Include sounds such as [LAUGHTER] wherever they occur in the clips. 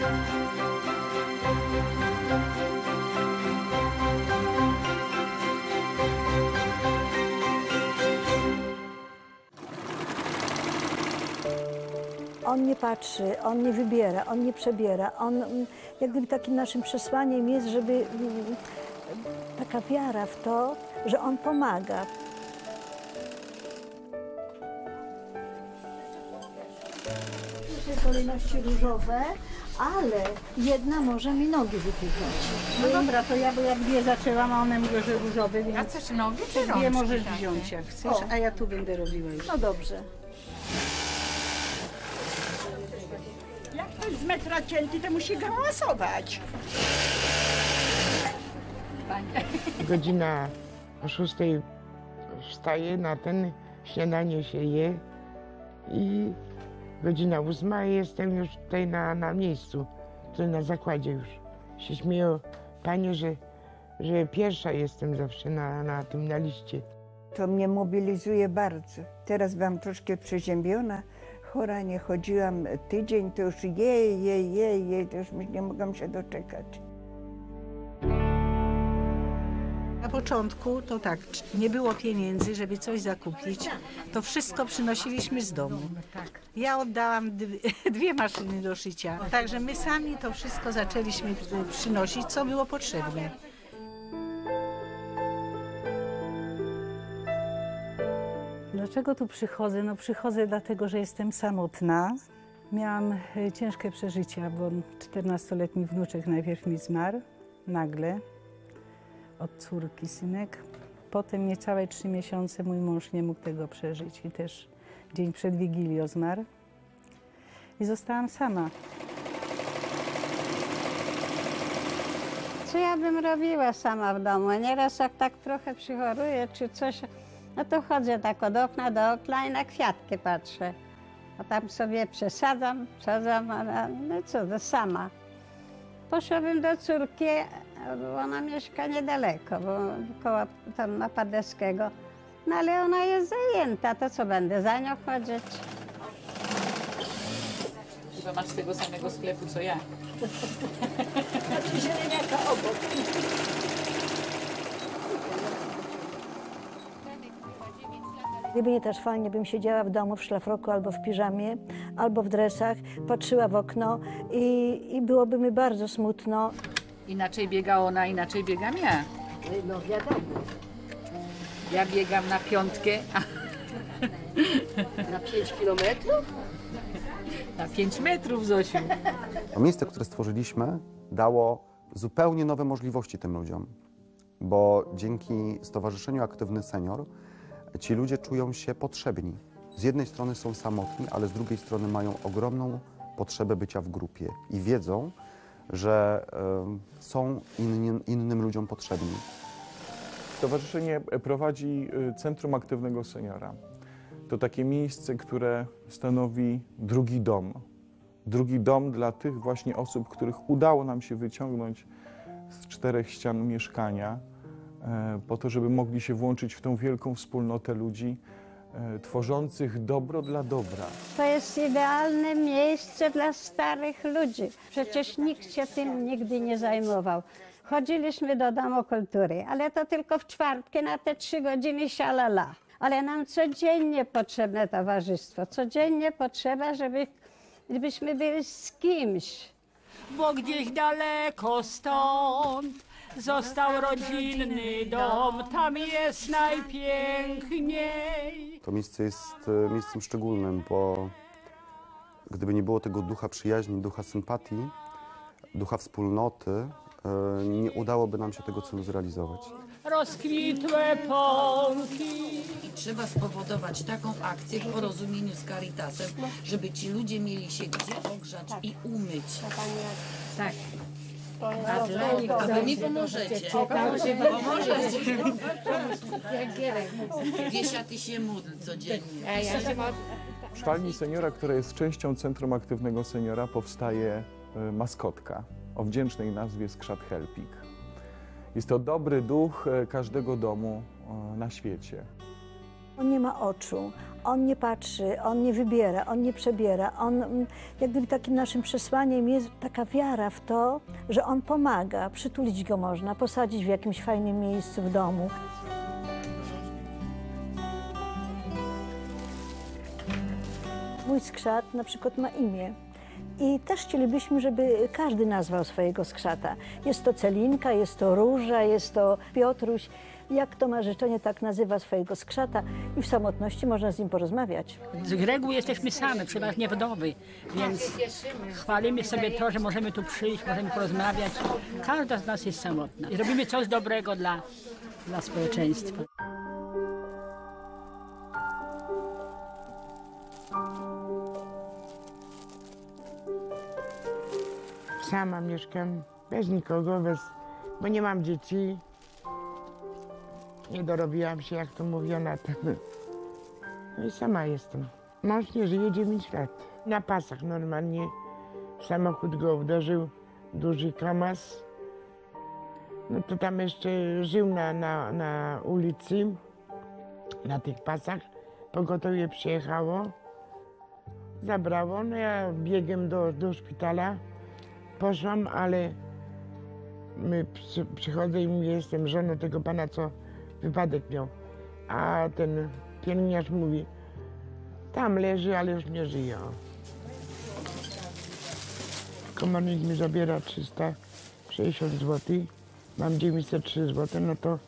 On nie patrzy, on nie wybiera, on nie przebiera. On mm, jak gdyby takim naszym przesłaniem jest, żeby mm, taka wiara w to, że on pomaga. Kolejności różowe, ale jedna może mi nogi wypychać. No dobra, to ja bo jak dwie zaczęłam, a one mówią, że różowy, A więc chcesz nogi czy dwie rączki możesz takie? wziąć jak chcesz, O. a ja tu będę robiła już. No dobrze. Jak ktoś z metra cięty, to musi hałasować. Godzina o szóstej wstaje na ten, śniadanie się je i godzina ósma jestem już tutaj na, na miejscu, tutaj na zakładzie już. Się śmieją panie, że, że pierwsza jestem zawsze na, na tym, na liście. To mnie mobilizuje bardzo. Teraz byłam troszkę przeziębiona, chora, nie chodziłam tydzień, to już jej, jej, jej, jej, to już nie mogłam się doczekać. Początku to tak, nie było pieniędzy, żeby coś zakupić. To wszystko przynosiliśmy z domu. Ja oddałam dwie, [LAUGHS] maszyny do szycia. Także my sami to wszystko zaczęliśmy przynosić, co było potrzebne. Dlaczego tu przychodzę? No przychodzę dlatego, że jestem samotna. Miałam e, ciężkie przeżycia, bo 14-letni wnuczek najpierw mi zmarł, nagle, od córki synek. Potem niecałe trzy miesiące mój mąż nie mógł tego przeżyć i też dzień przed Wigilią zmarł. I zostałam sama. Co ja bym robiła sama w domu? Nieraz jak tak trochę przychoruję czy coś, no to chodzę tak od okna do okna i na kwiatki patrzę. A tam sobie przesadzam, przesadzam, a no co, to sama. Poszłabym do córki, ona mieszka niedaleko, bo koło tam na Padeskiego. No ale ona jest zajęta, to co będę za nią chodzić? Chyba masz z tego samego sklepu co ja. Gdyby nie ta szwalnia, bym siedziała w domu w szlafroku albo w piżamie, albo w dresach, patrzyła w okno i, i byłoby mi bardzo smutno. Inaczej biega ona, inaczej biegam ja. No wiadomo, Ja biegam na piątkę, a na 5 kilometrów? na 5 metrów, Zosiu. To miejsce, które stworzyliśmy, dało zupełnie nowe możliwości tym ludziom, bo dzięki Stowarzyszeniu Aktywny Senior ci ludzie czują się potrzebni. Z jednej strony są samotni, ale z drugiej strony mają ogromną potrzebę bycia w grupie i wiedzą, że są inni, innym ludziom potrzebni. Stowarzyszenie prowadzi y, Centrum Aktywnego Seniora. To takie miejsce, które stanowi drugi dom. Drugi dom dla tych właśnie osób, których udało nam się wyciągnąć z czterech ścian mieszkania, e, po to, żeby mogli się włączyć w tą wielką wspólnotę ludzi tworzących dobro dla dobra. To jest idealne miejsce dla starych ludzi. Przecież nikt się tym nigdy nie zajmował. Chodziliśmy do Domu Kultury, ale to tylko w czwartki na te trzy godziny sialala. Ale nam codziennie potrzebne towarzystwo, codziennie potrzeba, żeby, żebyśmy byli z kimś. Bo gdzieś daleko stąd został rodzinny dom, tam jest najpiękniej. To miejsce jest e, miejscem szczególnym, bo gdyby nie było tego ducha przyjaźni, ducha sympatii, ducha wspólnoty, e, nie udałoby nam się tego celu zrealizować. Rozkwitłe pąki. I trzeba spowodować taką akcję w porozumieniu z Caritasem, żeby ci ludzie mieli się gdzie ogrzać i umyć. Tak. A wy mi pomożecie. Pomożecie. Wiesia, ty się módl codziennie. W szwalni seniora, która jest częścią Centrum Aktywnego Seniora, powstaje e, maskotka o wdzięcznej nazwie Skrzat Helpik. Jest to dobry duch e, każdego domu e, na świecie. On nie ma oczu, on nie patrzy, on nie wybiera, on nie przebiera. On, mm, jak gdyby takim naszym przesłaniem jest taka wiara w to, że on pomaga. Przytulić go można, posadzić w jakimś fajnym miejscu w domu. Mój skrzat na przykład ma imię. I też chcielibyśmy, żeby każdy nazwał swojego skrzata. Jest to Celinka, jest to Róża, jest to Piotruś. Jak kto ma życzenie, tak nazywa swojego skrzata i w samotności można z nim porozmawiać. Z reguły jesteśmy same, przeważnie wdowy, więc chwalimy sobie to, że możemy tu przyjść, możemy porozmawiać. Każda z nas jest samotna i robimy coś dobrego dla, dla społeczeństwa. Sama mieszkam, bez nikogo, bez, bo nie mam dzieci. Nie dorobiłam się, jak to mówiono. No i sama jestem. Mąż nie żyje 9 lat. Na pasach normalnie. Samochód go uderzył, duży kamaz. No to tam jeszcze żył na, na, na ulicy, na tych pasach. Pogotowie przyjechało, zabrało. No ja biegiem do, do szpitala. Poszłam, ale my przy, przychodzę i mówię, jestem żoną tego pana, co wypadek miał. A ten pielęgniarz mówi, tam leży, ale już nie żyje. Komornik mi zabiera 360 zł, mam 903 zł, no to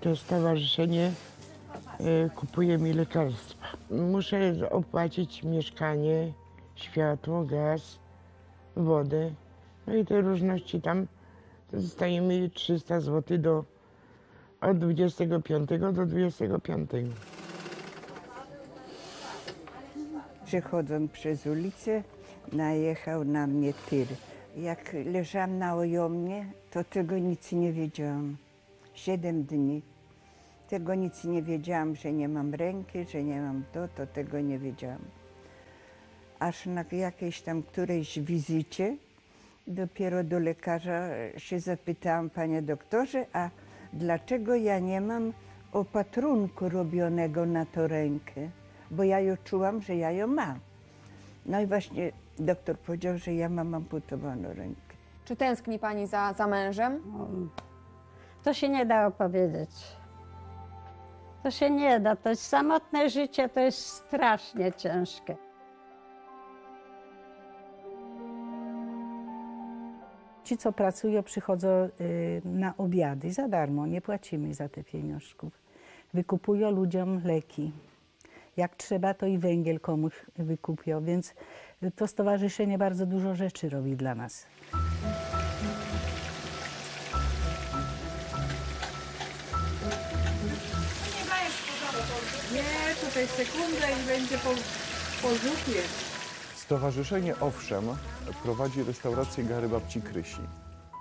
to stowarzyszenie e, kupuje mi lekarstwa. Muszę opłacić mieszkanie, światło, gaz, wodę. No i te różności tam zostaje mi 300 zł do, od 25 do 25. Przechodząc przez ulicę, najechał na mnie tyr. Jak leżałam na ojomnie, to tego nic nie wiedziałam. Siedem dni. Tego nic nie wiedziałam, że nie mam ręki, że nie mam to, to tego nie wiedziałam. Aż na jakiejś tam którejś wizycie dopiero do lekarza się zapytałam, panie doktorze, a dlaczego ja nie mam opatrunku robionego na to rękę? Bo ja ją czułam, że ja ją mam. No i właśnie doktor powiedział, że ja mam amputowaną rękę. Czy tęskni Pani za, za mężem? To się nie da opowiedzieć. To się nie da. To jest samotne życie, to jest strasznie ciężkie. Ci, co pracują, przychodzą y, na obiady za darmo, nie płacimy za te pieniążków. Wykupują ludziom leki. Jak trzeba, to i węgiel komuś wykupią, więc to stowarzyszenie bardzo dużo rzeczy robi dla nas. Nie, tutaj sekunda i będzie po, po zupie. Stowarzyszenie Owszem prowadzi restaurację Gary Babci Krysi.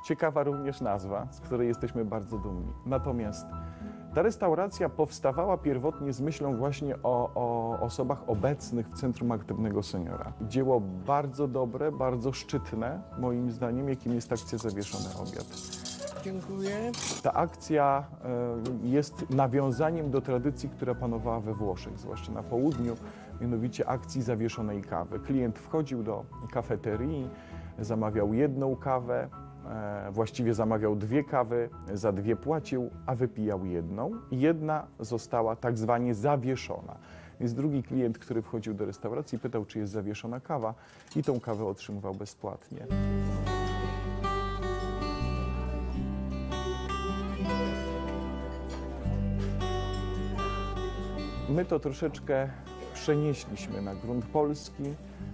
Ciekawa również nazwa, z której jesteśmy bardzo dumni. Natomiast ta restauracja powstawała pierwotnie z myślą właśnie o, o osobach obecnych w Centrum Aktywnego Seniora. Dzieło bardzo dobre, bardzo szczytne, moim zdaniem, jakim jest akcja Zawieszony Obiad. Dziękuję. Ta akcja e, jest nawiązaniem do tradycji, która panowała we Włoszech, zwłaszcza na południu, mianowicie akcji zawieszonej kawy. Klient wchodził do kafeterii, zamawiał jedną kawę, e, właściwie zamawiał dwie kawy, za dwie płacił, a wypijał jedną. Jedna została tak zwanie zawieszona. Więc drugi klient, który wchodził do restauracji, pytał, czy jest zawieszona kawa i tą kawę otrzymywał bezpłatnie. My to troszeczkę przenieśliśmy na grunt polski,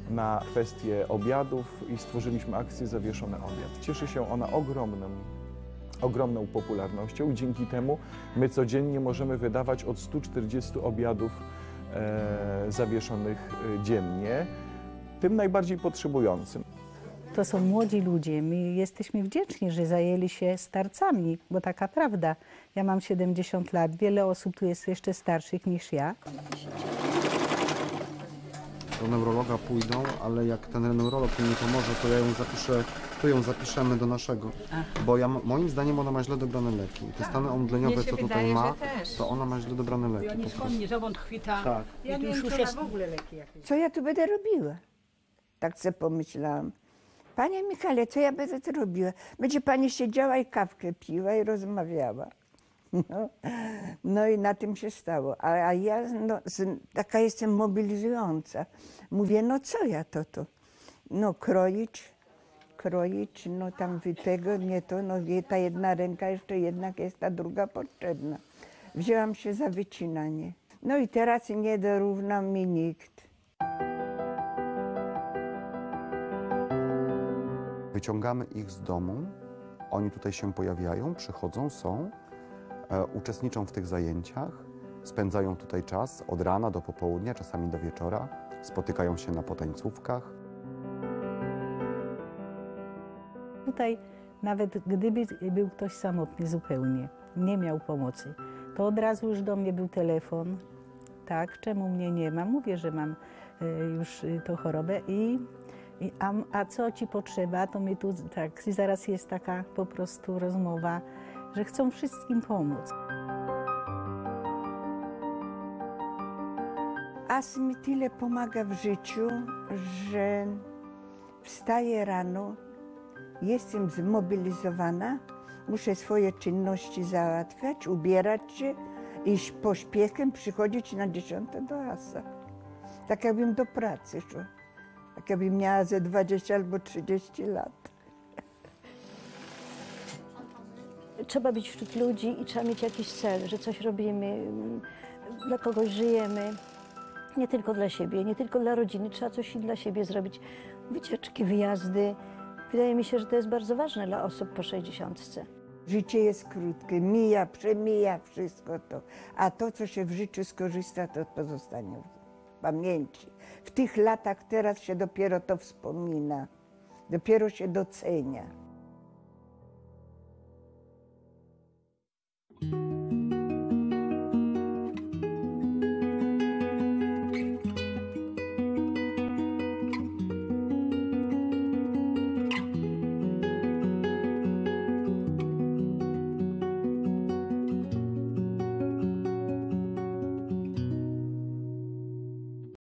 na kwestie obiadów i stworzyliśmy akcję Zawieszony Obiad. Cieszy się ona ogromnym, ogromną popularnością dzięki temu my codziennie możemy wydawać od 140 obiadów e, zawieszonych e, dziennie, tym najbardziej potrzebującym. To są młodzi ludzie. My jesteśmy wdzięczni, że zajęli się starcami, bo taka prawda. Ja mam 70 lat, wiele osób tu jest jeszcze starszych niż ja. Do neurologa pójdą, ale jak ten neurolog mi nie pomoże, to ja ją zapiszę, to ją zapiszemy do naszego. Bo ja, moim zdaniem ona ma źle dobrane leki. Te stany omdleniowe, Mnie się co tutaj wydaje, ma, że też. to ona ma źle dobrane Ja leki. po prostu. zawąd chwita. Tak. I tu już, już jest... Co ja tu będę robiła? Tak sobie pomyślałam. Panie Michale, co ja będę tu robiła? Będzie pani siedziała i kawkę piła i rozmawiała. No, no i na tym się stało. A, a ja no, z, taka jestem mobilizująca. Mówię, no co ja to to? No kroić, kroić, no tam tego, nie to, no ta jedna ręka jeszcze jednak jest ta druga potrzebna. Wzięłam się za wycinanie. No i teraz nie dorówna mi nikt. Wyciągamy ich z domu, oni tutaj się pojawiają, przychodzą, są, uczestniczą w tych zajęciach, spędzają tutaj czas od rana do popołudnia, czasami do wieczora, spotykają się na potańcówkach. Tutaj nawet gdyby był ktoś samotny zupełnie, nie miał pomocy, to od razu już do mnie był telefon. Tak, czemu mnie nie ma? Mówię, że mam e, już e, tą chorobę i, a, a co ci potrzeba? To mi tu tak, zaraz jest taka po prostu rozmowa, że chcą wszystkim pomóc. As mi tyle pomaga w życiu, że wstaję rano, jestem zmobilizowana, muszę swoje czynności załatwiać, ubierać się i ś- pośpiechem przychodzić na dziesiąte do asa. Tak jakbym do pracy szła. Tak jakbym miała ze 20 albo 30 lat. Trzeba być wśród ludzi i trzeba mieć jakiś cel, że coś robimy, mm, dla kogoś żyjemy. Nie tylko dla siebie, nie tylko dla rodziny, trzeba coś i dla siebie zrobić. Wycieczki, wyjazdy. Wydaje mi się, że to jest bardzo ważne dla osób po 60. Życie jest krótkie, mija, przemija wszystko to. A to, co się w życiu skorzysta, to pozostanie w pamięci. W tych latach teraz się dopiero to wspomina, dopiero się docenia.